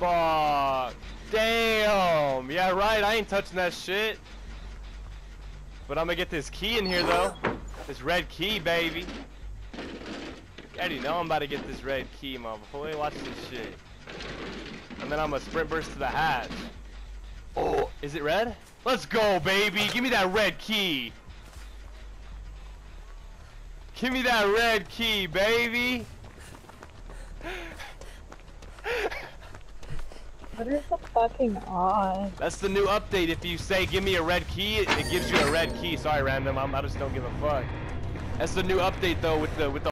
Fuck. Damn. Yeah, right. I ain't touching that shit. But I'm gonna get this key in here though. This red key, baby. You already know I'm about to get this red key, motherfucker. Watch this shit. And then I'm gonna sprint burst to the hatch. Oh, is it red? Let's go, baby. Give me that red key. Give me that red key, baby. What is the fucking odds? That's the new update. If you say give me a red key, it, it gives you a red key. Sorry, random. I'm, I just don't give a fuck. That's the new update though with the with the